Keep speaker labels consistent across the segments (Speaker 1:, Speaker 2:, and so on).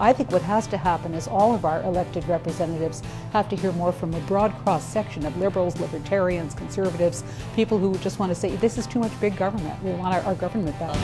Speaker 1: I think what has to happen is all of our elected representatives have to hear more from a broad cross section of liberals, libertarians, conservatives, people who just want to say, this is too much big government. We want our, our government back.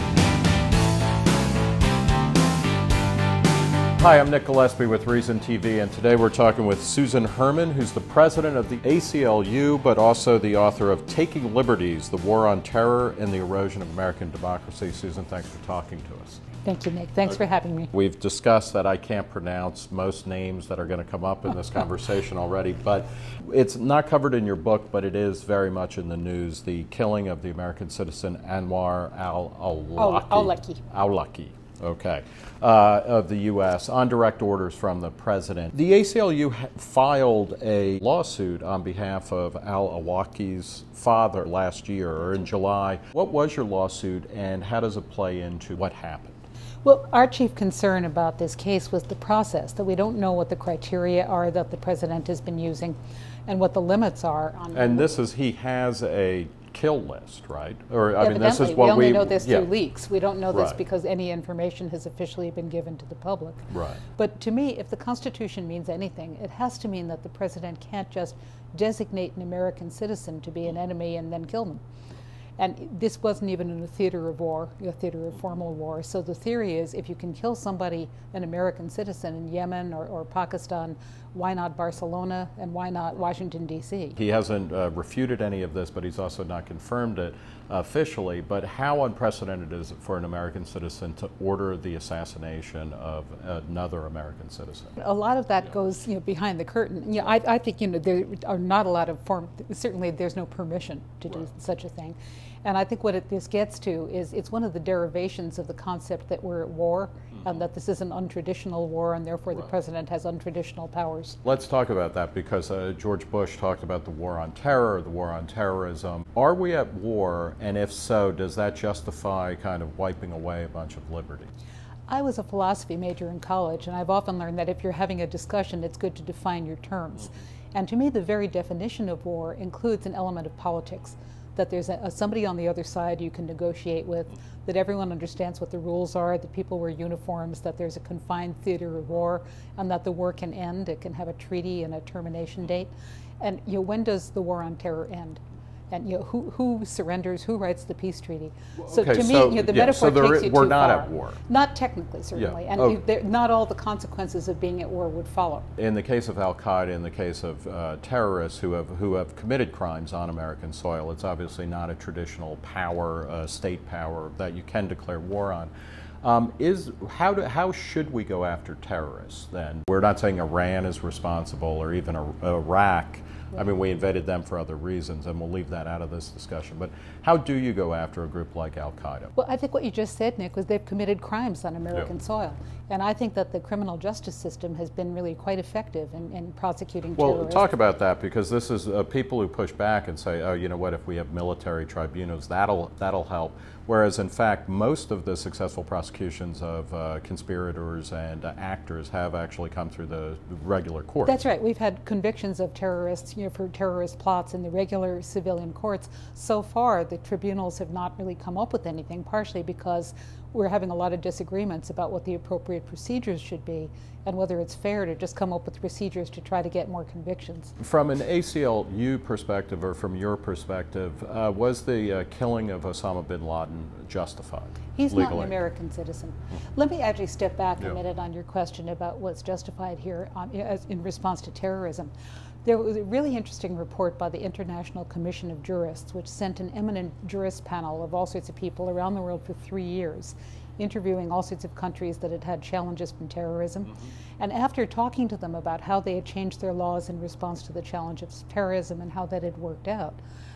Speaker 2: Hi, I'm Nick Gillespie with Reason TV, and today we're talking with Susan Herman, who's the president of the ACLU, but also the author of Taking Liberties The War on Terror and the Erosion of American Democracy. Susan, thanks for talking to us.
Speaker 1: Thank you, Nick. Thanks for having me.
Speaker 2: We've discussed that I can't pronounce most names that are going to come up in this conversation already, but it's not covered in your book, but it is very much in the news. The killing of the American citizen Anwar al-Awlaki.
Speaker 1: Awlaki.
Speaker 2: Awlaki okay, uh, of the U.S. on direct orders from the president. The ACLU filed a lawsuit on behalf of Al Awlaki's father last year, or in July. What was your lawsuit, and how does it play into what happened?
Speaker 1: Well, our chief concern about this case was the process, that we don't know what the criteria are that the president has been using and what the limits are.
Speaker 2: On and this is, he has a kill list, right?
Speaker 1: Or I mean, this is what we only we, know this yeah. through leaks. We don't know this right. because any information has officially been given to the public.
Speaker 2: Right.
Speaker 1: But to me, if the Constitution means anything, it has to mean that the president can't just designate an American citizen to be an enemy and then kill them. And this wasn't even in a theater of war, a theater of formal war. So the theory is if you can kill somebody, an American citizen in Yemen or, or Pakistan, why not Barcelona and why not Washington, D.C.?
Speaker 2: He hasn't uh, refuted any of this, but he's also not confirmed it officially. But how unprecedented is it for an American citizen to order the assassination of another American citizen?
Speaker 1: A lot of that yeah. goes you know, behind the curtain. You know, I, I, think you know, there are not a lot of form, certainly there's no permission to right. do such a thing. And I think what it, this gets to is it's one of the derivations of the concept that we're at war mm-hmm. and that this is an untraditional war and therefore right. the president has untraditional powers.
Speaker 2: Let's talk about that because uh, George Bush talked about the war on terror, the war on terrorism. Are we at war? And if so, does that justify kind of wiping away a bunch of liberty?
Speaker 1: I was a philosophy major in college, and I've often learned that if you're having a discussion, it's good to define your terms. Mm-hmm. And to me, the very definition of war includes an element of politics that there's a, somebody on the other side you can negotiate with, that everyone understands what the rules are, that people wear uniforms, that there's a confined theater of war, and that the war can end. It can have a treaty and a termination date. And you know, when does the war on terror end? And you know who who surrenders, who writes the peace treaty.
Speaker 2: So okay, to me, so, you know, the yeah, metaphor so takes you we're too not
Speaker 1: far.
Speaker 2: at war.
Speaker 1: Not technically, certainly, yeah. and oh. you, there, not all the consequences of being at war would follow.
Speaker 2: In the case of Al Qaeda, in the case of uh, terrorists who have who have committed crimes on American soil, it's obviously not a traditional power, uh, state power that you can declare war on. Um, is how do, how should we go after terrorists then? We're not saying Iran is responsible or even Iraq I mean, we invaded them for other reasons, and we'll leave that out of this discussion. But how do you go after a group like Al Qaeda?
Speaker 1: Well, I think what you just said, Nick, was they've committed crimes on American yeah. soil. And I think that the criminal justice system has been really quite effective in, in prosecuting
Speaker 2: well, talk about that because this is uh, people who push back and say, oh, you know what, if we have military tribunals, that'll, that'll help. Whereas, in fact, most of the successful prosecutions of uh, conspirators and uh, actors have actually come through the regular courts.
Speaker 1: That's right. We've had convictions of terrorists, you know, for terrorist plots in the regular civilian courts. So far, the tribunals have not really come up with anything, partially because we're having a lot of disagreements about what the appropriate procedures should be and whether it's fair to just come up with procedures to try to get more convictions.
Speaker 2: From an ACLU perspective, or from your perspective, uh, was the uh, killing of Osama bin Laden justified?
Speaker 1: He's
Speaker 2: legally?
Speaker 1: not an American citizen. Mm-hmm. Let me actually step back yeah. a minute on your question about what's justified here um, in response to terrorism. There was a really interesting report by the International Commission of Jurists, which sent an eminent jurist panel of all sorts of people around the world for three years, interviewing all sorts of countries that had had challenges from terrorism. Mm-hmm. And after talking to them about how they had changed their laws in response to the challenge of terrorism and how that had worked out,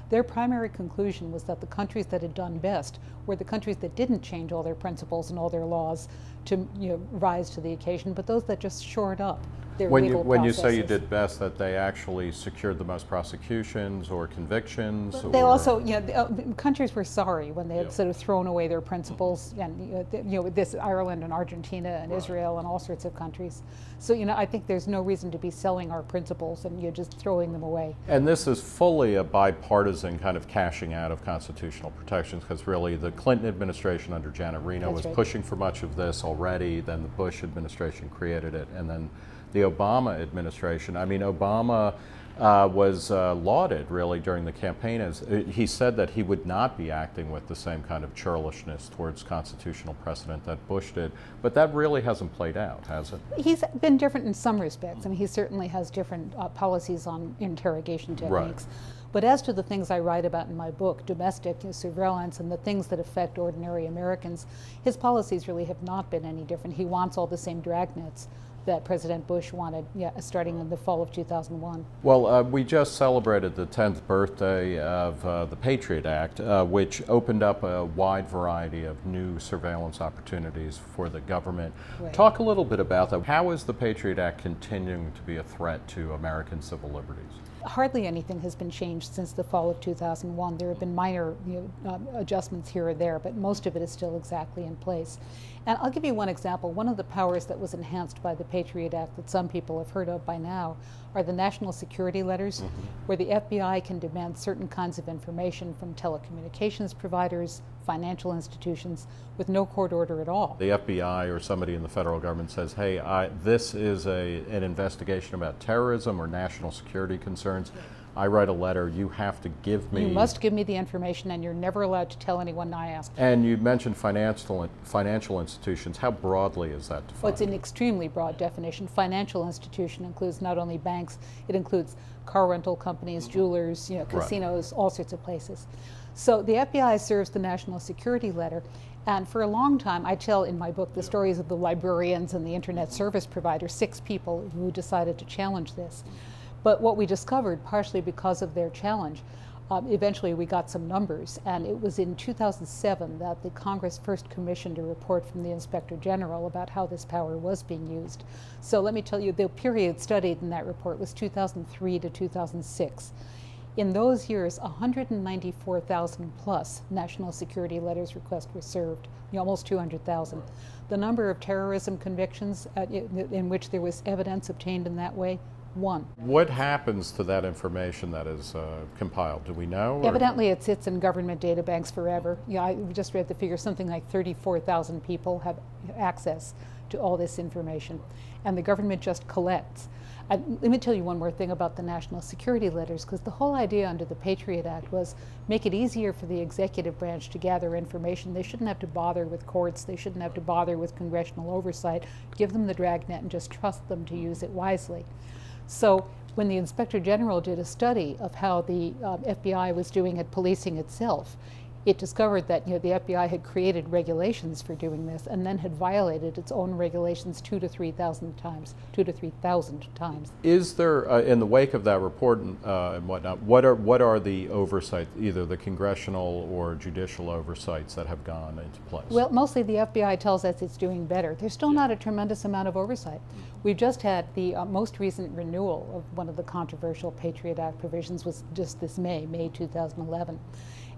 Speaker 1: their primary conclusion was that the countries that had done best were the countries that didn't change all their principles and all their laws to you know, rise to the occasion, but those that just shored up their
Speaker 2: when
Speaker 1: legal
Speaker 2: you, when you say you did best, that they actually secured the most prosecutions or convictions?
Speaker 1: They also, you know, the, uh, countries were sorry when they had
Speaker 2: Yeah.
Speaker 1: sort of thrown away their principles, and you know, th- you know, this Ireland and Argentina and Israel and all sorts of countries. So you know, I think there's no reason to be selling our principles and you're just throwing them away.
Speaker 2: And this is fully a bipartisan kind of cashing out of constitutional protections because really the Clinton administration under Janet Reno
Speaker 1: That's
Speaker 2: was
Speaker 1: right.
Speaker 2: pushing for much of this already. Then the Bush administration created it. And then the Obama administration, I mean, Obama uh, was uh, lauded really during the campaign as uh, he said that he would not be acting with the same kind of churlishness towards constitutional precedent that Bush did. But that really hasn't played out, has it?
Speaker 1: He's been different in some respects. I mean, he certainly has different uh, policies on interrogation
Speaker 2: Right.
Speaker 1: techniques. But as to the things I write about in my book, domestic surveillance and the things that affect ordinary Americans, his policies really have not been any different. He wants all the same dragnets that President Bush wanted, yeah, starting in the fall of 2001.
Speaker 2: Well, uh, we just celebrated the 10th birthday of uh, the Patriot Act, uh, which opened up a wide variety of new surveillance opportunities for the government.
Speaker 1: Right.
Speaker 2: Talk a little bit about that. How is the Patriot Act continuing to be a threat to American civil liberties?
Speaker 1: Hardly anything has been changed since the fall of 2001. There have been minor you know, um, adjustments here or there, but most of it is still exactly in place. And I'll give you one example. One of the powers that was enhanced by the Patriot Act that some people have heard of by now are the national security letters, mm-hmm. where the FBI can demand certain kinds of information from telecommunications providers, financial institutions, with no court order at all.
Speaker 2: The FBI or somebody in the federal government says, hey, I, this is a, an investigation about terrorism or national security concerns. I write a letter, you have to give me.
Speaker 1: You must give me the information, and you're never allowed to tell anyone I asked.
Speaker 2: And you mentioned financial, financial institutions. How broadly is that defined?
Speaker 1: Well, it's an extremely broad definition. Financial institution includes not only banks, it includes car rental companies, mm-hmm. jewelers, you know,
Speaker 2: Right.
Speaker 1: casinos, all sorts of places. So the FBI serves the national security letter. And for a long time, I tell in my book the stories of the librarians and the internet service providers, six people who decided to challenge this. But what we discovered, partially because of their challenge, um, eventually we got some numbers, and it was in 2007 that the Congress first commissioned a report from the Inspector General about how this power was being used. So let me tell you, the period studied in that report was 2003 to 2006. In those years, 194,000 plus national security letters requests were served, almost 200,000. The number of terrorism convictions uh, in, in which there was evidence obtained in that way, one.
Speaker 2: What happens to that information that is uh, compiled? Do we know? or-
Speaker 1: Evidently, it sits in government data banks forever. Yeah, I just read the figure, something like 34,000 people have access to all this information, and the government just collects. I, let me tell you one more thing about the national security letters, because the whole idea under the Patriot Act was make it easier for the executive branch to gather information. They shouldn't have to bother with courts. They shouldn't have to bother with congressional oversight. Give them the dragnet and just trust them to use it wisely. So when the Inspector General did a study of how the um, FBI was doing at policing itself, it discovered that you know, the FBI had created regulations for doing this and then had violated its own regulations two to three thousand times, two to three thousand times.
Speaker 2: Is there, uh, in the wake of that report and, uh, and whatnot, what are what are the oversights, either the congressional or judicial oversights that have gone into place?
Speaker 1: Well, mostly the FBI tells us it's doing better. There's still not a tremendous amount of oversight. We've just had the uh, most recent renewal of one of the controversial Patriot Act provisions was just this May, May 2011.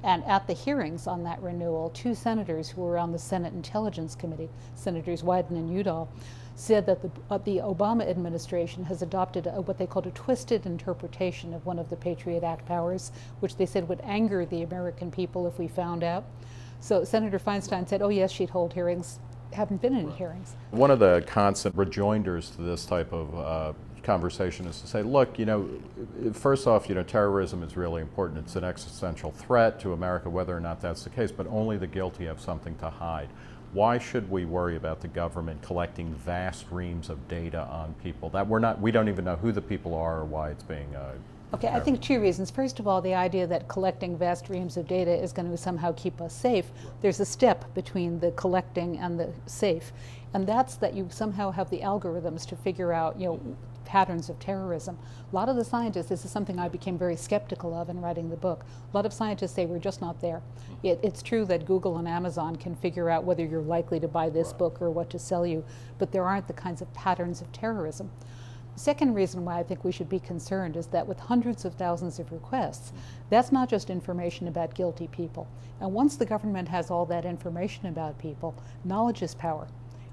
Speaker 1: And at the hearings on that renewal, two senators who were on the Senate Intelligence Committee, Senators Wyden and Udall, said that the, uh, the Obama administration has adopted a, what they called a twisted interpretation of one of the Patriot Act powers, which they said would anger the American people if we found out. So Senator Feinstein said, oh, yes, she'd hold hearings. Haven't been in hearings.
Speaker 2: One of the constant rejoinders to this type of uh, conversation is to say, look, you know, first off, you know, terrorism is really important. It's an existential threat to America, whether or not that's the case, but only the guilty have something to hide. Why should we worry about the government collecting vast reams of data on people that we're not, we don't even know who the people are or why it's being uh,
Speaker 1: Okay, I think two reasons. First of all, the idea that collecting vast reams of data is going to somehow keep us safe. There's a step between the collecting and the safe, and that's that you somehow have the algorithms to figure out, you know, patterns of terrorism. A lot of the scientists, this is something I became very skeptical of in writing the book. A lot of scientists say we're just not there. It, it's true that Google and Amazon can figure out whether you're likely to buy this book or what to sell you, but there aren't the kinds of patterns of terrorism. Second reason why I think we should be concerned is that with hundreds of thousands of requests, that's not just information about guilty people. And once the government has all that information about people, knowledge is power.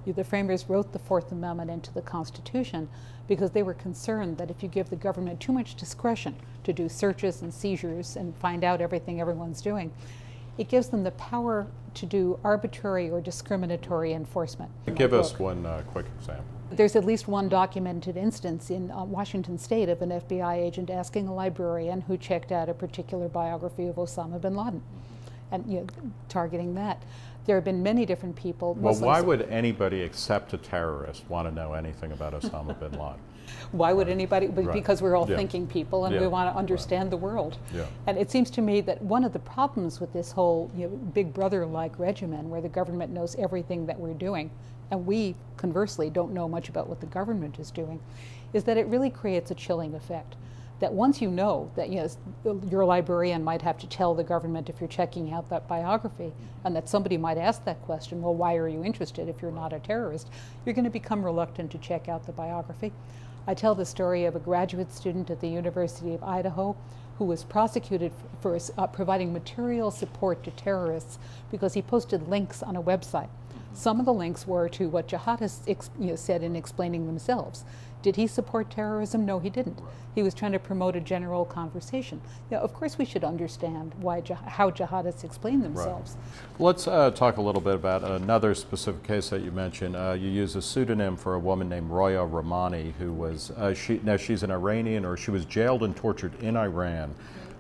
Speaker 1: The framers wrote the Fourth Amendment into the Constitution because they were concerned that if you give the government too much discretion to do searches and seizures and find out everything everyone's doing, it gives them the power to do arbitrary or discriminatory enforcement.
Speaker 2: Give us one uh, quick example.
Speaker 1: There's at least one documented instance in uh, Washington state of an FBI agent asking a librarian who checked out a particular biography of Osama bin Laden and you know, targeting that. There have been many different people.
Speaker 2: Well, why would anybody except a terrorist want to know anything about Osama bin Laden?
Speaker 1: Why would anybody? Right. Because we're all yeah. thinking people and yeah. we want to understand right. the world.
Speaker 2: Yeah.
Speaker 1: And it seems to me that one of the problems with this whole you know, big brother like regimen, where the government knows everything that we're doing, and we conversely don't know much about what the government is doing, is that it really creates a chilling effect that once you know that know, your librarian might have to tell the government if you're checking out that biography, and that somebody might ask that question, well, why are you interested if you're not a terrorist? You're going to become reluctant to check out the biography. I tell the story of a graduate student at the University of Idaho who was prosecuted for, for uh, providing material support to terrorists because he posted links on a website. Some of the links were to what jihadists you know, said in explaining themselves. Did he support terrorism? No, he didn't. He was trying to promote a general conversation. Yeah, of course, we should understand why how jihadists explain themselves.
Speaker 2: Right. Let's uh, talk a little bit about another specific case that you mentioned. Uh, you use a pseudonym for a woman named Roya Rahmani, who was uh, she now she's an Iranian, or she was jailed and tortured in Iran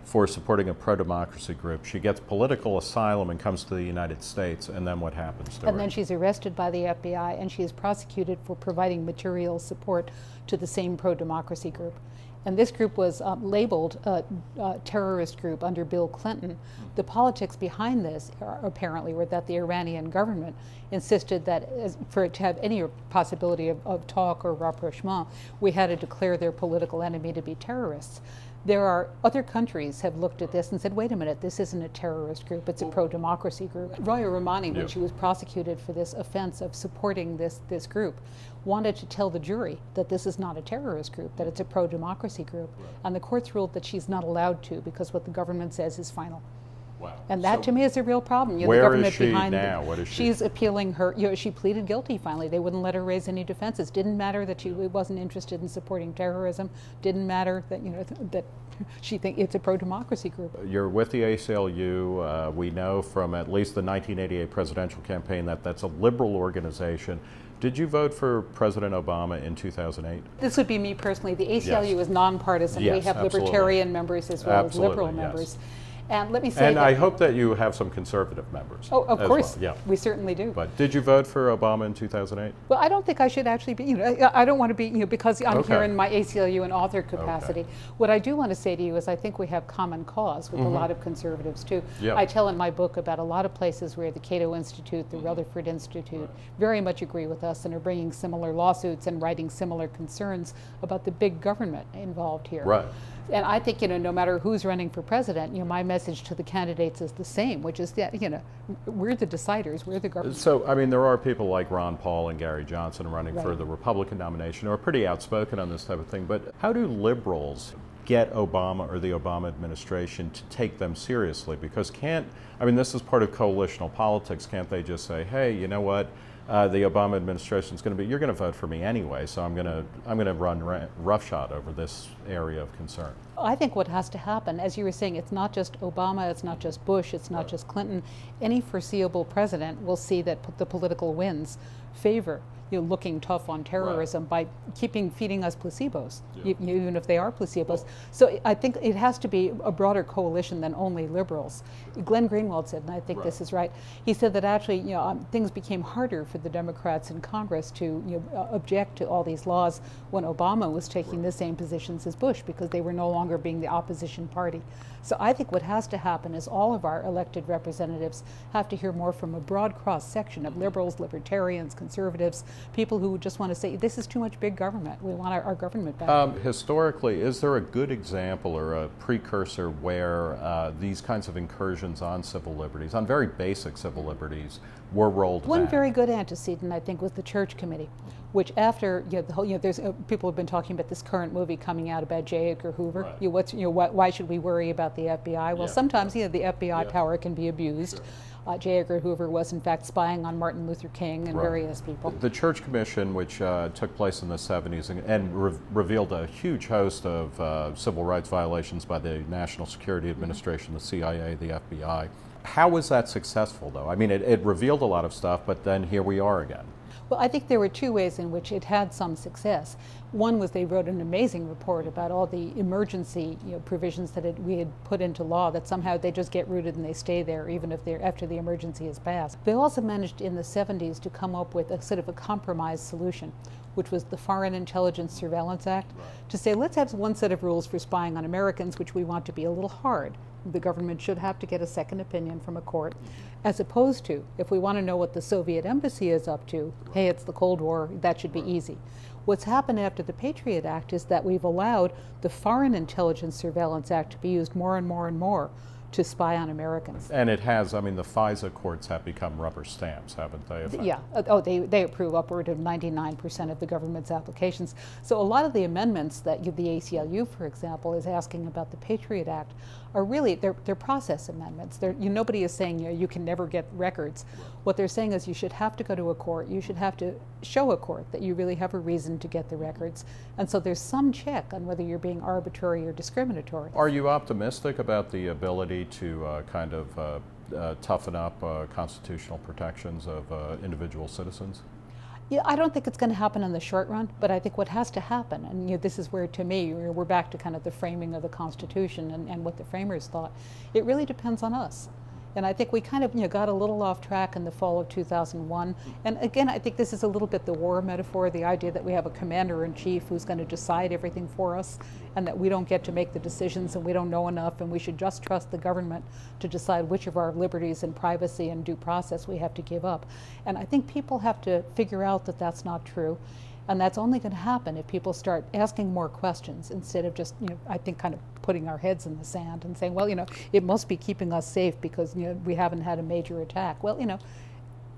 Speaker 2: for supporting a pro-democracy group. She gets political asylum and comes to the United States, and then what happens
Speaker 1: And her? And then she's arrested by the FBI, and she is prosecuted for providing material support to the same pro-democracy group. And this group was uh, labeled a, a, terrorist group under Bill Clinton. The politics behind this are, apparently were that the Iranian government insisted that as, for it to have any possibility of, of talk or rapprochement, we had to declare their political enemy to be terrorists. There are other countries have looked at this and said, wait a minute, this isn't a terrorist group, it's a pro-democracy group. Roya Rahmani, when she was prosecuted for this offense of supporting this, this group, wanted to tell the jury that this is not a terrorist group, that it's a pro-democracy group. Right. And the courts ruled that she's not allowed to because what the government says is final.
Speaker 2: Wow.
Speaker 1: And that so to me is a real problem.
Speaker 2: You know, where the government is she behind now?
Speaker 1: what
Speaker 2: is she?
Speaker 1: She's appealing her. You know, she pleaded guilty finally. They wouldn't let her raise any defenses. Didn't matter that she wasn't interested in supporting terrorism. Didn't matter that you know that she think it's a pro-democracy group.
Speaker 2: You're with the ACLU. Uh, we know from at least the 1988 presidential campaign that that's a liberal organization. Did you vote for President Obama in 2008?
Speaker 1: This would be me personally. The ACLU
Speaker 2: yes.
Speaker 1: is nonpartisan.
Speaker 2: Yes,
Speaker 1: we have
Speaker 2: absolutely.
Speaker 1: libertarian members as well
Speaker 2: absolutely,
Speaker 1: as liberal
Speaker 2: yes.
Speaker 1: members. And let me say.
Speaker 2: And I hope that you have some conservative members.
Speaker 1: Oh, of course.
Speaker 2: Well. Yeah.
Speaker 1: We certainly do.
Speaker 2: But did you vote for Obama in 2008?
Speaker 1: Well, I don't think I should actually be, you know, I don't want to be, you know, because I'm okay. here in my ACLU and author capacity. Okay. What I do want to say to you is I think we have common cause with mm -hmm. a mm-hmm. lot of conservatives too.
Speaker 2: Yep.
Speaker 1: I tell in my book about a lot of places where the Cato Institute, the Rutherford Institute right. very much agree with us and are bringing similar lawsuits and writing similar concerns about the big government involved here.
Speaker 2: Right
Speaker 1: and I think you know no matter who's running for president, you know my message to the candidates is the same, which is that you know we're the deciders, we're the government.
Speaker 2: So I mean there are people like Ron Paul and Gary Johnson running
Speaker 1: right.
Speaker 2: for the Republican nomination who are pretty outspoken on this type of thing. But how do liberals get Obama or the Obama administration to take them seriously? Because can't I mean this is part of coalitional politics? Can't they just say, hey, you know what? Uh, the Obama administration is going to be, you're going to vote for me anyway, so I'm going to, I'm going to run roughshod over this area of concern.
Speaker 1: I think what has to happen, as you were saying, it's not just Obama, it's not just Bush, it's not just Clinton. Any foreseeable president will see that the political winds favor you know, looking tough on terrorism
Speaker 2: right.
Speaker 1: by keeping feeding us placebos, yeah. even if they are placebos.
Speaker 2: Well,
Speaker 1: so I think it has to be a broader coalition than only liberals. Glenn Greenwald said, and I think
Speaker 2: right.
Speaker 1: this is right. He said that actually, you know, um, things became harder for the Democrats in Congress to you know, uh, object to all these laws when Obama was taking right. the same positions as Bush because they were no longer being the opposition party. So I think what has to happen is all of our elected representatives have to hear more from a broad cross section of liberals, libertarians, conservatives, people who just want to say, this is too much big government. We want our, our government back.
Speaker 2: Um, historically, is there a good example or a precursor where uh, these kinds of incursions on civil liberties, on very basic civil liberties, were rolled
Speaker 1: One
Speaker 2: back?
Speaker 1: very good antecedent, I think, was the Church Committee. Which after you know, the whole, you know, there's uh, people have been talking about this current movie coming out about J. Edgar Hoover.
Speaker 2: Right.
Speaker 1: You know, what's you know, why, why should we worry about the FBI? Well,
Speaker 2: Yeah.
Speaker 1: sometimes you know the FBI
Speaker 2: Yeah.
Speaker 1: power can be abused. Uh, J. Edgar Hoover was in fact spying on Martin Luther King and
Speaker 2: Right.
Speaker 1: various people.
Speaker 2: The Church Commission, which uh, took place in the 70s and, and re- revealed a huge host of uh, civil rights violations by the National Security Administration, the CIA, the FBI. How was that successful, though? I mean, it, it revealed a lot of stuff, but then here we are again.
Speaker 1: Well, I think there were two ways in which it had some success. One was they wrote an amazing report about all the emergency you know, provisions that it, we had put into law that somehow they just get rooted and they stay there even if they're after the emergency is passed. They also managed in the 70s to come up with a sort of a compromise solution, which was the Foreign Intelligence Surveillance Act, to say let's have one set of rules for spying on Americans, which we want to be a little hard. The government should have to get a second opinion from a court, as opposed to if we want to know what the Soviet embassy is up to, hey, it's the Cold War, that should be easy. What's happened after the Patriot Act is that we've allowed the Foreign Intelligence Surveillance Act to be used more and more and more to spy on Americans.
Speaker 2: And it has, I mean, the FISA courts have become rubber stamps, haven't they?
Speaker 1: Yeah. Uh, Oh, they, they approve upward of 99% of the government's applications. So a lot of the amendments that you, the ACLU, for example, is asking about the Patriot Act are really, they're, they're process amendments. They're, you, nobody is saying you, know, you can never get records. What they're saying is you should have to go to a court. You should have to show a court that you really have a reason to get the records. And so there's some check on whether you're being arbitrary or discriminatory.
Speaker 2: Are you optimistic about the ability to uh, kind of uh, uh, toughen up uh, constitutional protections of uh, individual citizens?
Speaker 1: Yeah, I don't think it's going to happen in the short run, but I think what has to happen, and you know, this is where, to me, we're we're back to kind of the framing of the Constitution and, and what the framers thought. It really depends on us. And I think we kind of you know, got a little off track in the fall of 2001. And again, I think this is a little bit the war metaphor the idea that we have a commander in chief who's going to decide everything for us, and that we don't get to make the decisions and we don't know enough, and we should just trust the government to decide which of our liberties and privacy and due process we have to give up. And I think people have to figure out that that's not true. And that's only going to happen if people start asking more questions instead of just, you know, I think kind of putting our heads in the sand and saying, well, you know, it must be keeping us safe because, you know, we haven't had a major attack. Well, you know,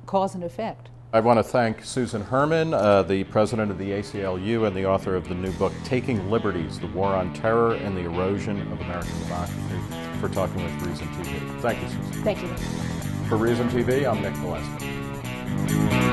Speaker 1: cause and effect.
Speaker 2: I want to thank Susan Herman, uh, the president of the ACLU and the author of the new book, Taking Liberties The War on Terror and the Erosion of American Democracy, for talking with Reason TV. Thank you, Susan.
Speaker 1: Thank you.
Speaker 2: For Reason TV, I'm Nick Gillespie.